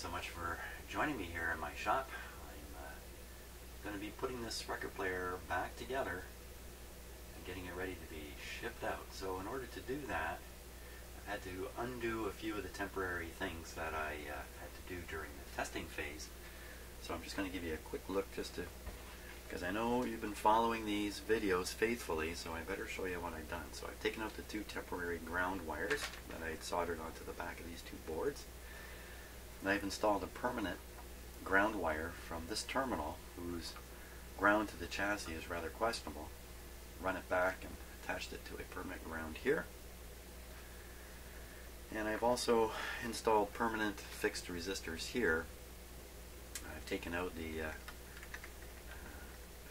so much for joining me here in my shop. I'm uh, going to be putting this record player back together and getting it ready to be shipped out. So in order to do that, I've had to undo a few of the temporary things that I uh, had to do during the testing phase. So I'm just going to give you a quick look just to, because I know you've been following these videos faithfully, so I better show you what I've done. So I've taken out the two temporary ground wires that I had soldered onto the back of these two boards. And I've installed a permanent ground wire from this terminal, whose ground to the chassis is rather questionable. Run it back and attached it to a permanent ground here. And I've also installed permanent fixed resistors here. I've taken out the uh,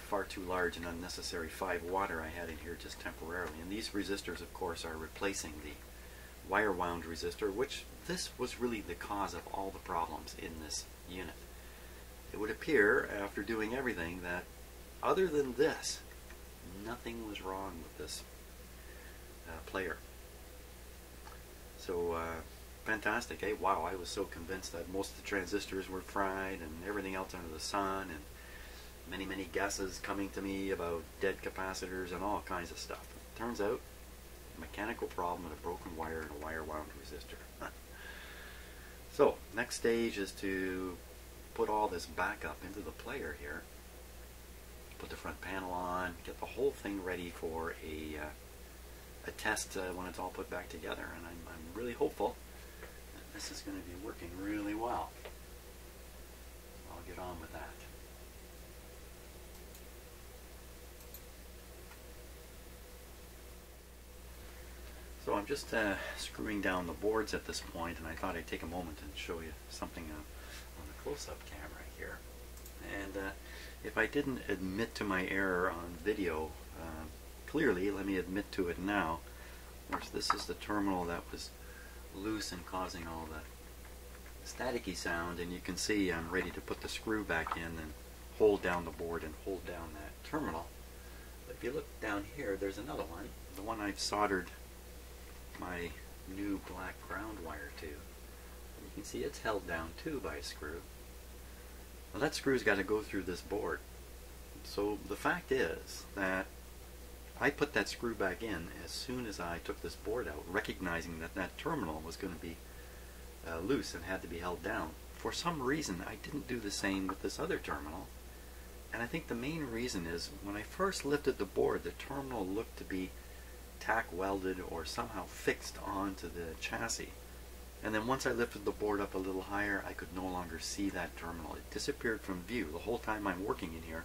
far too large and unnecessary 5 water I had in here just temporarily. And these resistors, of course, are replacing the wire wound resistor, which this was really the cause of all the problems in this unit. It would appear, after doing everything, that other than this, nothing was wrong with this uh, player. So, uh, fantastic, eh? Wow, I was so convinced that most of the transistors were fried and everything else under the sun and many, many guesses coming to me about dead capacitors and all kinds of stuff. Turns out, mechanical problem with a broken wire and a wire wound resistor. so, next stage is to put all this back up into the player here. Put the front panel on, get the whole thing ready for a, uh, a test uh, when it's all put back together. And I'm, I'm really hopeful that this is going to be working really well. I'll get on with that. So I'm just uh, screwing down the boards at this point, and I thought I'd take a moment and show you something uh, on the close-up camera here. And uh, if I didn't admit to my error on video uh, clearly, let me admit to it now. Of course, this is the terminal that was loose and causing all the staticky sound, and you can see I'm ready to put the screw back in and hold down the board and hold down that terminal. But if you look down here, there's another one, the one I've soldered my new black ground wire to. You can see it's held down too by a screw. Well, that screw's got to go through this board. So the fact is that I put that screw back in as soon as I took this board out, recognizing that that terminal was going to be uh, loose and had to be held down. For some reason, I didn't do the same with this other terminal. And I think the main reason is when I first lifted the board, the terminal looked to be tack welded or somehow fixed onto the chassis. And then once I lifted the board up a little higher, I could no longer see that terminal. It disappeared from view the whole time I'm working in here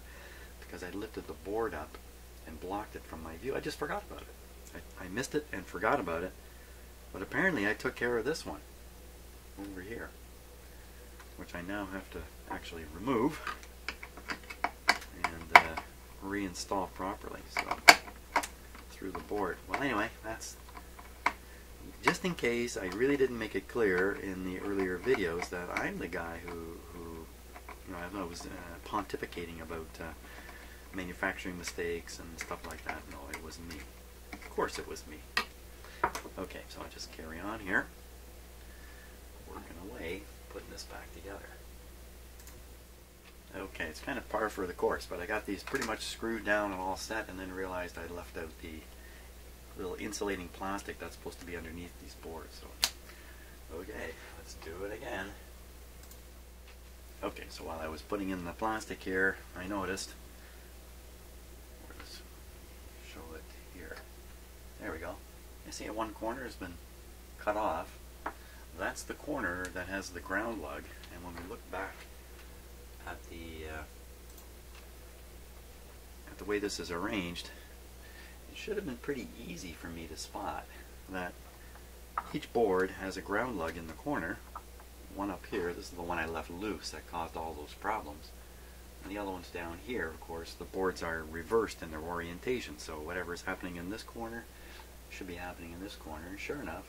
because I lifted the board up and blocked it from my view. I just forgot about it. I, I missed it and forgot about it. But apparently I took care of this one over here, which I now have to actually remove and uh, reinstall properly. So through the board. Well, anyway, that's just in case I really didn't make it clear in the earlier videos that I'm the guy who, who you know, I was uh, pontificating about uh, manufacturing mistakes and stuff like that. No, it was me. Of course it was me. Okay, so I'll just carry on here. Working away, putting this back together. Okay, it's kind of par for the course, but I got these pretty much screwed down and all set and then realized I left out the little insulating plastic that's supposed to be underneath these boards. So, okay, let's do it again. Okay, so while I was putting in the plastic here, I noticed, let's show it here. There we go. You see one corner has been cut off. That's the corner that has the ground lug, and when we look back at the uh, at the way this is arranged, it should have been pretty easy for me to spot that each board has a ground lug in the corner. One up here, this is the one I left loose that caused all those problems. And the other one's down here, of course, the boards are reversed in their orientation, so whatever is happening in this corner should be happening in this corner. And sure enough,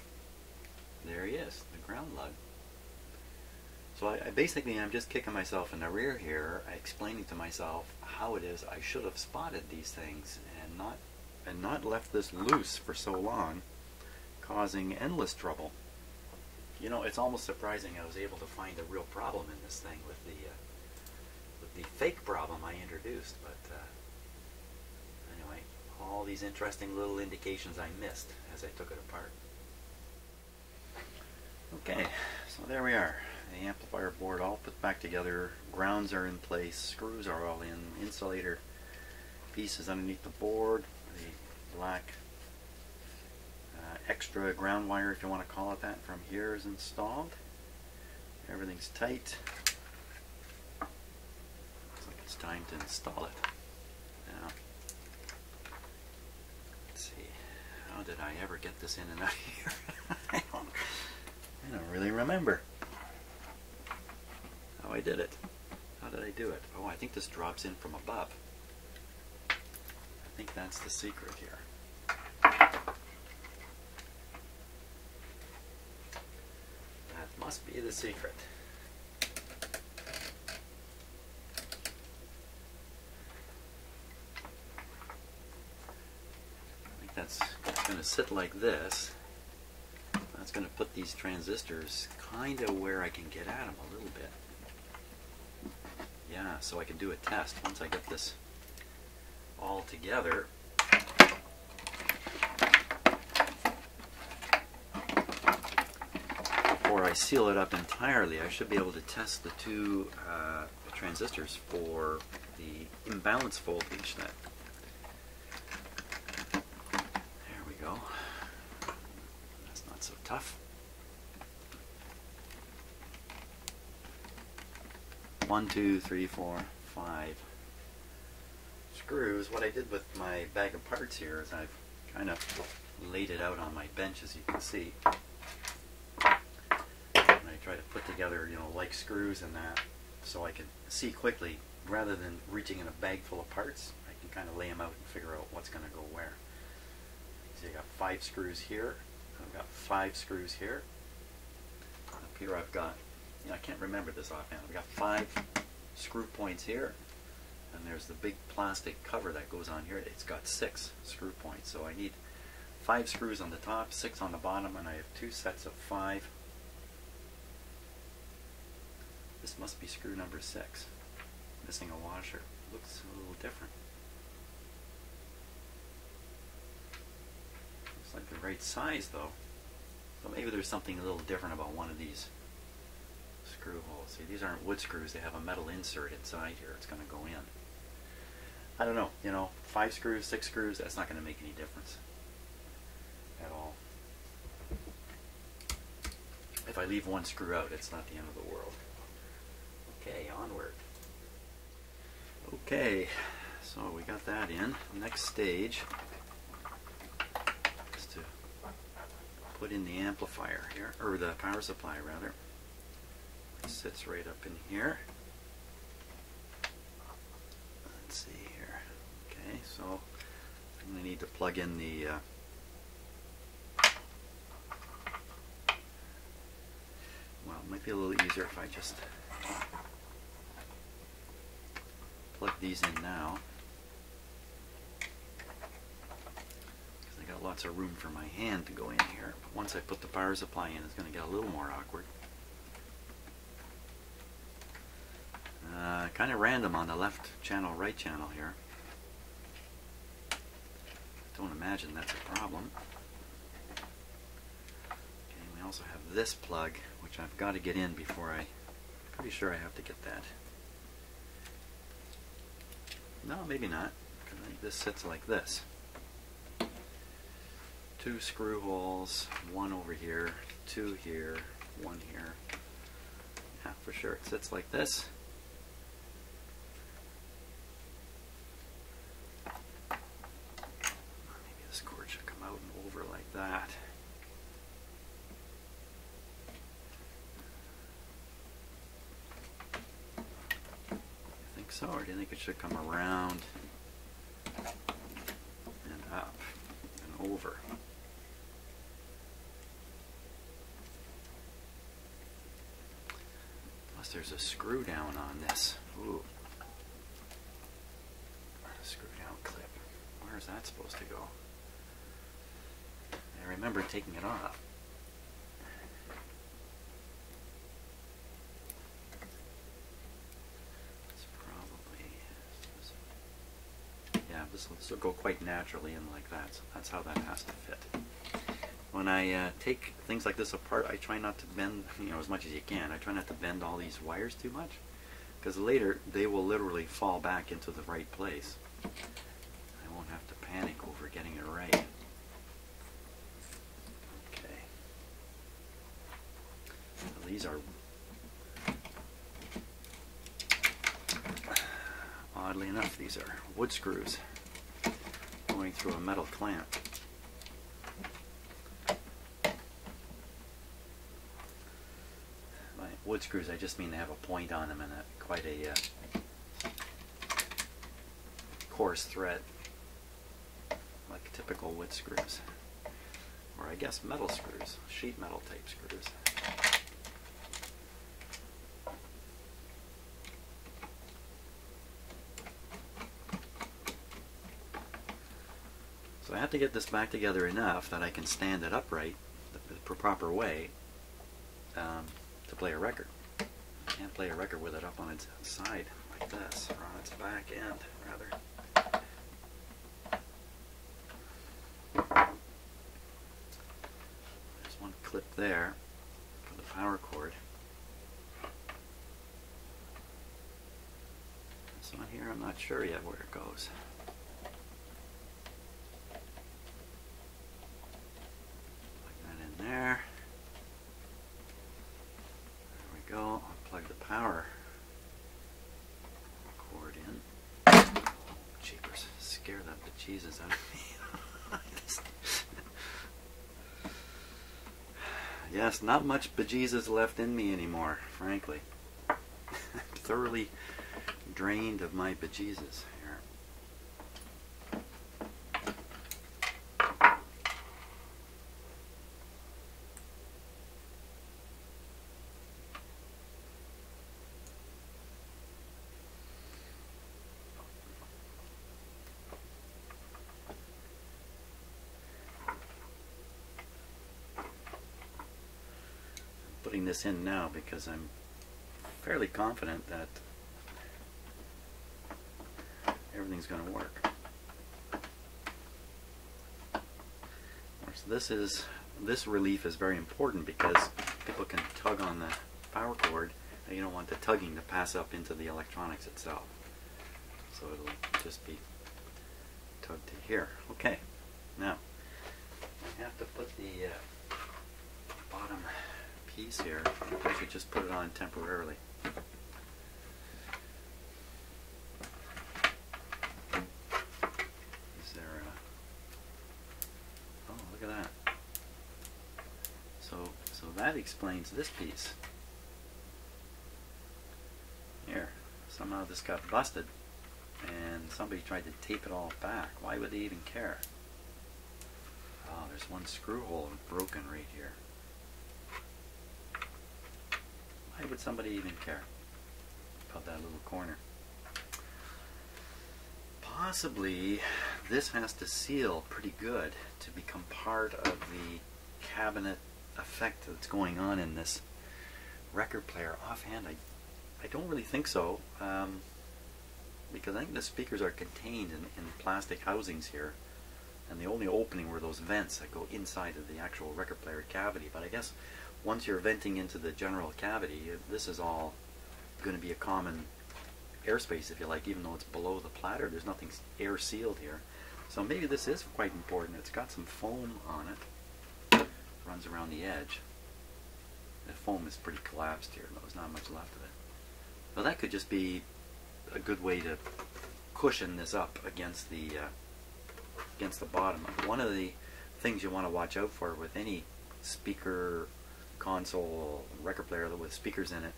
there he is, the ground lug. So I, I basically I'm just kicking myself in the rear here, explaining to myself how it is I should have spotted these things and not and not left this loose for so long, causing endless trouble. You know, it's almost surprising I was able to find a real problem in this thing with the uh, with the fake problem I introduced. But uh, anyway, all these interesting little indications I missed as I took it apart. Okay, so there we are. The amplifier board all put back together. Grounds are in place. Screws are all in. Insulator pieces underneath the board. The black uh, extra ground wire, if you want to call it that, from here is installed. Everything's tight. Looks like it's time to install it. Now, let's see. How did I ever get this in and out here? I, don't, I don't really remember how I did it. How did I do it? Oh, I think this drops in from above. I think that's the secret here. That must be the secret. I think that's going to sit like this. That's going to put these transistors kind of where I can get at them a little bit. Yeah, so I can do a test once I get this all together. Before I seal it up entirely, I should be able to test the two uh, transistors for the imbalance voltage that. There we go. That's not so tough. One, two, three, four, five screws. What I did with my bag of parts here is I've kind of laid it out on my bench as you can see. And I try to put together, you know, like screws and that so I can see quickly rather than reaching in a bag full of parts. I can kind of lay them out and figure out what's going to go where. So I got five screws here. I've got five screws here. Up here I've got, you know, I can't remember this offhand. I've got five screw points here and there's the big plastic cover that goes on here. It's got six screw points, so I need five screws on the top, six on the bottom, and I have two sets of five. This must be screw number six. Missing a washer. Looks a little different. Looks like the right size though. So maybe there's something a little different about one of these screw holes. See, these aren't wood screws. They have a metal insert inside here. It's going to go in. I don't know, you know, five screws, six screws, that's not going to make any difference at all. If I leave one screw out, it's not the end of the world. Okay, onward. Okay, so we got that in. Next stage is to put in the amplifier here, or the power supply rather. It sits right up in here. Let's see Okay, so I'm to need to plug in the uh, well, it might be a little easier if I just plug these in now because I got lots of room for my hand to go in here. But once I put the power supply in, it's going to get a little more awkward. Uh, kind of random on the left channel, right channel here. Don't imagine that's a problem. Okay, we also have this plug, which I've got to get in before I... Pretty sure I have to get that. No, maybe not. This sits like this. Two screw holes, one over here, two here, one here. Yeah, for sure it sits like this. that. You think so, or do you think it should come around and up and over? Plus there's a screw down on this. Ooh. A screw down clip. Where is that supposed to go? I remember taking it off. This will, go quite naturally in like that. So that's how that has to fit. When I uh, take things like this apart, I try not to bend, you know, as much as you can. I try not to bend all these wires too much, because later they will literally fall back into the right place. I won't have to panic over getting it right. Okay. These are oddly enough, these are wood screws going through a metal clamp. By wood screws, I just mean they have a point on them and a, quite a uh, coarse thread, like typical wood screws. Or I guess metal screws, sheet metal type screws. Have to get this back together enough that I can stand it upright the, the proper way um, to play a record. I can't play a record with it up on its side like this, or on its back end, rather. There's one clip there for the power cord. This one here, I'm not sure yet where it goes. Plug that in there. There we go. I'll plug the power cord in. Jeepers. Scare that bejesus out of me. yes, not much bejesus left in me anymore, frankly. I'm thoroughly drained of my bejesus here. Putting this in now because I'm fairly confident that everything's going to work. So this is this relief is very important because people can tug on the power cord and you don't want the tugging to pass up into the electronics itself. So it'll just be tugged to here. Okay, now I have to put the uh, piece here. I should just put it on temporarily. Is there a... Oh, look at that. So, so that explains this piece. Here, somehow this got busted and somebody tried to tape it all back. Why would they even care? Oh, there's one screw hole broken right here. Why would somebody even care about that little corner? Possibly this has to seal pretty good to become part of the cabinet effect that's going on in this record player. Offhand, I, I don't really think so. Um, because I think the speakers are contained in, in plastic housings here and the only opening were those vents that go inside of the actual record player cavity but I guess once you're venting into the general cavity this is all going to be a common airspace if you like even though it's below the platter there's nothing air sealed here. So maybe this is quite important it's got some foam on it. Runs around the edge. The foam is pretty collapsed here there's not much left of it. So that could just be a good way to cushion this up against the uh, against the bottom. One of the things you want to watch out for with any speaker console record player with speakers in it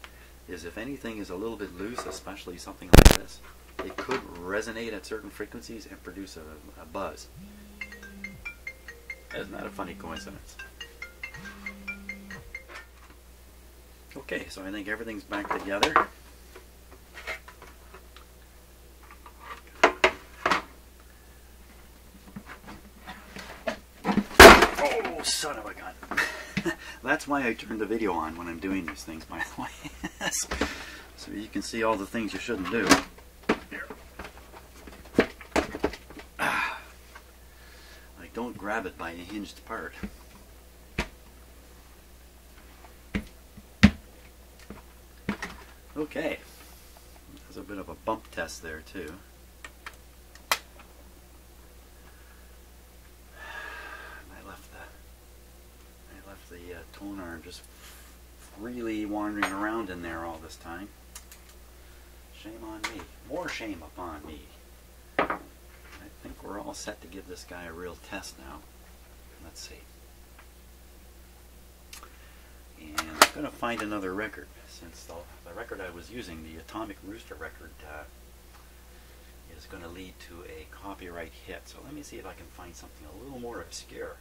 is if anything is a little bit loose, especially something like this, it could resonate at certain frequencies and produce a, a buzz. Isn't that a funny coincidence? Okay, so I think everything's back together. Oh, son of a gun. That's why I turn the video on when I'm doing these things, by the way. so you can see all the things you shouldn't do. Like, don't grab it by a hinged part. Okay. There's a bit of a bump test there, too. The uh, tone arm just freely wandering around in there all this time. Shame on me. More shame upon me. I think we're all set to give this guy a real test now. Let's see. And I'm going to find another record since the, the record I was using, the Atomic Rooster record, uh, is going to lead to a copyright hit. So let me see if I can find something a little more obscure.